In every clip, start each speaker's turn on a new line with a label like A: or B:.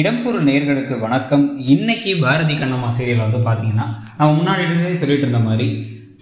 A: இடம்பொருள் நேர்களுக்கு வணக்கம். இன்னைக்கு பாரதி கண்ணம்மா சீரியல் வந்து பார்த்தீங்கன்னா நம்ம முன்னாடி இருந்தே சொல்லிட்டு இருந்த மாதிரி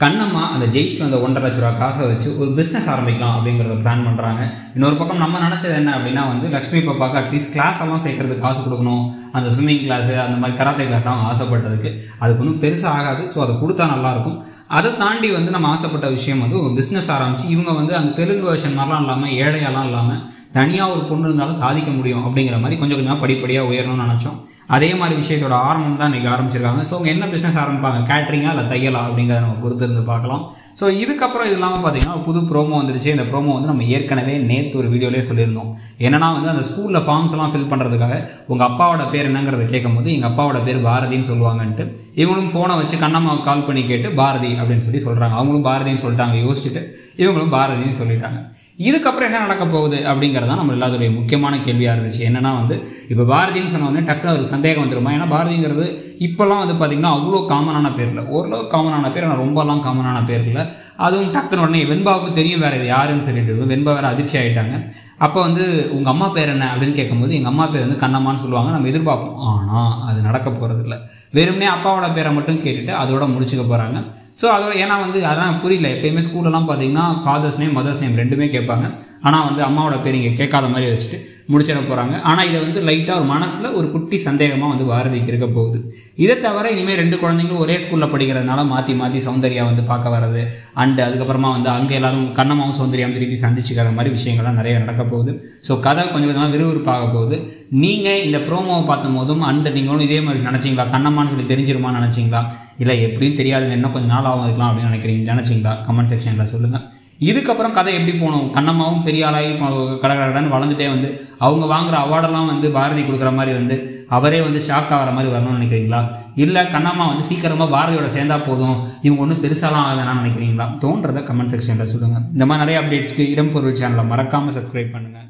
A: கண்ணம்மா அந்த ஜெயிச்சுட்டு வந்த ஒன்றரை லட்ச ரூபா காசை வச்சு ஒரு பிஸ்னஸ் ஆரம்பிக்கலாம் அப்படிங்கிறத பிளான் பண்ணுறாங்க இன்னொரு பக்கம் நம்ம நினச்சது என்ன அப்படின்னா வந்து லக்ஷ்மி பாப்பாக்கு அட்லீஸ்ட் கிளாஸ் எல்லாம் சேர்க்கறதுக்கு காசு கொடுக்கணும். அந்த ஸ்விம்மிங் கிளாஸு அந்த மாதிரி கராத்தே கிளாஸ்லாம் ஆசைப்பட்டதுக்கு அதுக்கு ஒன்றும் பெருசாக ஆகாது. ஸோ அதை கொடுத்தா நல்லாயிருக்கும் அதை தாண்டி வந்து நம்ம ஆசைப்பட்ட விஷயம் வந்து ஒரு பிஸ்னஸ் ஆரம்பிச்சு இவங்க வந்து அந்த தெலுங்கு வருஷன் மாதிரிலாம் இல்லாமல் ஏழையெல்லாம் இல்லாமல் தனியாக ஒரு பொண்ணு இருந்தாலும் சாதிக்க முடியும் அப்படிங்கிற மாதிரி கொஞ்சம் கொஞ்சமாக படிப்படியாக உயரணும்னு நினச்சோம். அதே மாதிரி விஷயத்தோட ஆரம்பம் தான் இன்றைக்கி ஆரம்பிச்சிருக்காங்க. ஸோ அவங்க என்ன பிஸ்னஸ் ஆரம்பிப்பாங்க? கேட்ரிங்கா இல்லை தையலா அப்படிங்கிறத நம்ம பொறுத்திருந்து பார்க்கலாம். ஸோ இதுக்கப்புறம் இது இல்லாமல் பார்த்தீங்கன்னா புது ப்ரோமோ வந்துருச்சு. இந்த ப்ரோமோ வந்து நம்ம ஏற்கனவே நேற்று ஒரு வீடியோலேயே சொல்லியிருந்தோம். என்னன்னா வந்து அந்த ஸ்கூலில் ஃபார்ம்ஸ் எல்லாம் ஃபில் பண்ணுறதுக்காக உங்கள் அப்பாவோட பேர் என்னங்கிறத கேட்கும்போது எங்கள் அப்பாவோட பேர் பாரதின்னு சொல்லுவாங்கன்ட்டு. இவங்களும் ஃபோனை வச்சு கண்ணம்மாவுக்கு கால் பண்ணி கேட்டு பாரதி அப்படின்னு சொல்லி சொல்கிறாங்க அவங்களும் பாரதின்னு சொல்லிட்டாங்க யோசிச்சுட்டு இவங்களும் பாரதின்னு சொல்லிட்டாங்க. இதுக்கப்புறம் என்ன நடக்க போகுது அப்படிங்கிறது தான் நம்ம எல்லாத்துடைய முக்கியமான கேள்வியாக இருந்துச்சு. என்னென்னா வந்து இப்போ பாரதின்னு சொன்ன உடனே டக்குனு அவருக்கு சந்தேகம் வந்துருமா? ஏன்னா பாரதிங்கிறது இப்போல்லாம் வந்து பார்த்திங்கன்னா அவ்வளோ காமனான பேர் இல்லை. ஓரளவு காமனான பேர் ஆனால் ரொம்பலாம் காமனான பேர் இல்லை. அதுவும் டக்குன்னு உடனே வெண்பாவுக்கு தெரியும் வேறு இது யாருன்னு சொல்லிட்டு வெண்பா வேறு அதிர்ச்சி ஆகிட்டாங்க அப்போ வந்து உங்கள் அம்மா பேர் என்ன அப்படின்னு கேட்கும்போது எங்கள் அம்மா பேர் வந்து கண்ணம்மான்னு சொல்லுவாங்க. நம்ம எதிர்பார்ப்போம். ஆனால் அது நடக்க போகிறது இல்லை வெறுமனே அப்பாவோட பேரை மட்டும் கேட்டுட்டு அதோட முடிச்சுக்க போகிறாங்க ஸோ அதோட ஏன்னா வந்து அதான் புரியல. எப்பயுமே ஸ்கூலெல்லாம் பார்த்தீங்கன்னா ஃபாதர்ஸ் நேம் மதர்ஸ் நேம் ரெண்டுமே கேட்பாங்க. ஆனால் வந்து அம்மாவோட பேர் இங்கே கேட்காத மாதிரி வச்சுட்டு முடிச்சிட போகிறாங்க ஆனால் இதை வந்து லைட்டாக ஒரு மனசில் ஒரு குட்டி சந்தேகமாக வந்து பாரதிக்கு இருக்க போகுது. இதை தவிர இனிமேல் ரெண்டு குழந்தைங்களும் ஒரே ஸ்கூலில் படிக்கிறதுனால மாற்றி மாற்றி சௌந்தர்யா வந்து பார்க்க வர்றது அண்டு அதுக்கப்புறமா வந்து அங்கே எல்லாரும் கண்ணமாவும் சௌந்தர்யாவும் திருப்பி சந்திச்சுக்கிற மாதிரி விஷயங்கள்லாம் நிறைய நடக்க போகுது. ஸோ கதை கொஞ்சம் கொஞ்சமாக விறுவிறுப்பாக போகுது. நீங்கள் இந்த ப்ரோமோவை பார்த்தும் போதும் அண்டு நீங்களும் இதே மாதிரி நினச்சிங்களா? கண்ணம்மான்னு சொல்லி தெரிஞ்சிருமான்னு நினச்சிங்களா? இல்லை எப்படியும் தெரியாதுங்க இன்னும் கொஞ்சம் நாள் ஆகும் இருக்கலாம் அப்படின்னு நினைக்கிறீங்க நினச்சிங்களா? கமெண்ட் செக்ஷனில் சொல்லுங்கள் இதுக்கப்புறம் கதை எப்படி போகணும் கண்ணம்மாவும் பெரிய ஆளாகி கட கடன்னு வளர்ந்துட்டே வந்து அவங்க வாங்குற அவார்டெல்லாம் வந்து பாரதி கொடுக்குற மாதிரி வந்து அவரே வந்து ஷாக் ஆகிற மாதிரி வரணும்னு நினைக்கிறீங்களா? இல்லை கண்ணம்மா வந்து சீக்கிரமாக பாரதியோட சேர்ந்தா போதும் இவங்க ஒன்றும் பெருசாலாம் ஆக வேணாம்னு நினைக்கிறீங்களா? தோன்றதை கமெண்ட் செக்ஷனில் சொல்லுங்கள் இந்த மாதிரி நிறைய அப்டேட்ஸ்க்கு இடம் பொருள் சேனலை மறக்காமல் சப்ஸ்கிரைப் பண்ணுங்கள்